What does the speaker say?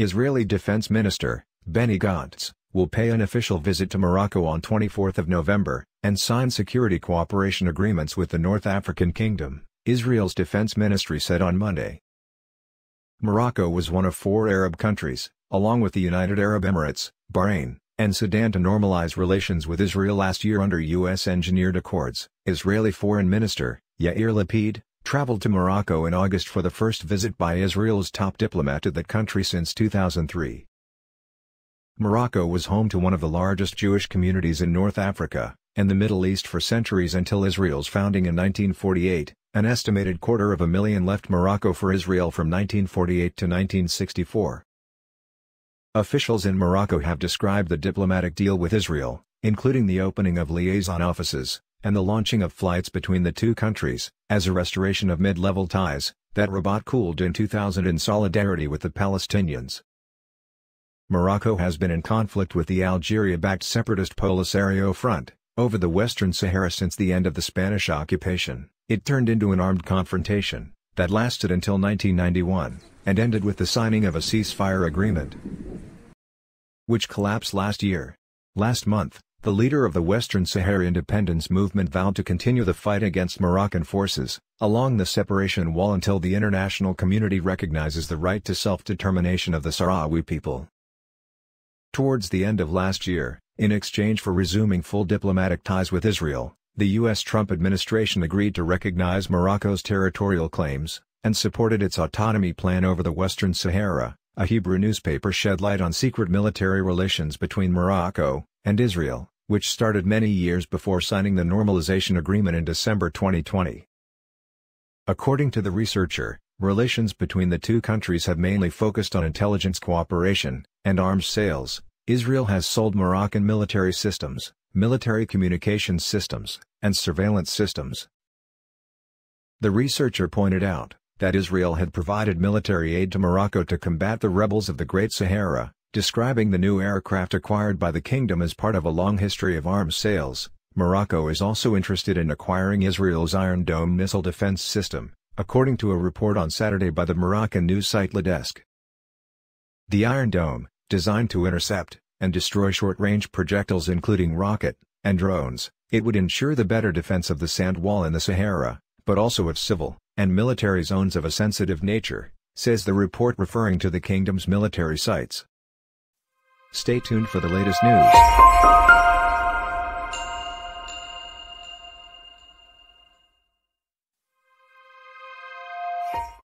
Israeli Defense Minister, Benny Gantz, will pay an official visit to Morocco on 24 November, and sign security cooperation agreements with the North African Kingdom, Israel's defense ministry said on Monday. Morocco was one of four Arab countries, along with the United Arab Emirates, Bahrain, and Sudan to normalize relations with Israel last year under U.S.-engineered accords. Israeli Foreign Minister, Yair Lapid, traveled to Morocco in August for the first visit by Israel's top diplomat to that country since 2003. Morocco was home to one of the largest Jewish communities in North Africa, and the Middle East for centuries until Israel's founding in 1948, an estimated quarter of a million left Morocco for Israel from 1948 to 1964. Officials in Morocco have described the diplomatic deal with Israel, including the opening of liaison offices, and the launching of flights between the two countries, as a restoration of mid-level ties, that Rabat cooled in 2000 in solidarity with the Palestinians. Morocco has been in conflict with the Algeria-backed separatist Polisario Front, over the Western Sahara since the end of the Spanish occupation. It turned into an armed confrontation, that lasted until 1991, and ended with the signing of a ceasefire agreement, which collapsed last year. Last month, the leader of the Western Sahara independence movement vowed to continue the fight against Moroccan forces, along the separation wall until the international community recognizes the right to self-determination of the Sahrawi people. Towards the end of last year, in exchange for resuming full diplomatic ties with Israel, the U.S. Trump administration agreed to recognize Morocco's territorial claims, and supported its autonomy plan over the Western Sahara, a Hebrew newspaper shed light on secret military relations between Morocco and Israel, which started many years before signing the normalization agreement in December 2020. According to the researcher, relations between the two countries have mainly focused on intelligence cooperation and arms sales. Israel has sold Moroccan military systems, military communications systems, and surveillance systems. The researcher pointed out, that Israel had provided military aid to Morocco to combat the rebels of the Great Sahara, describing the new aircraft acquired by the kingdom as part of a long history of arms sales. Morocco is also interested in acquiring Israel's Iron Dome missile defense system, according to a report on Saturday by the Moroccan news site Le Desk. The Iron Dome, designed to intercept and destroy short-range projectiles including rocket and drones, it would ensure the better defense of the sand wall in the Sahara, but also of civil and military zones of a sensitive nature, says the report referring to the kingdom's military sites. Stay tuned for the latest news.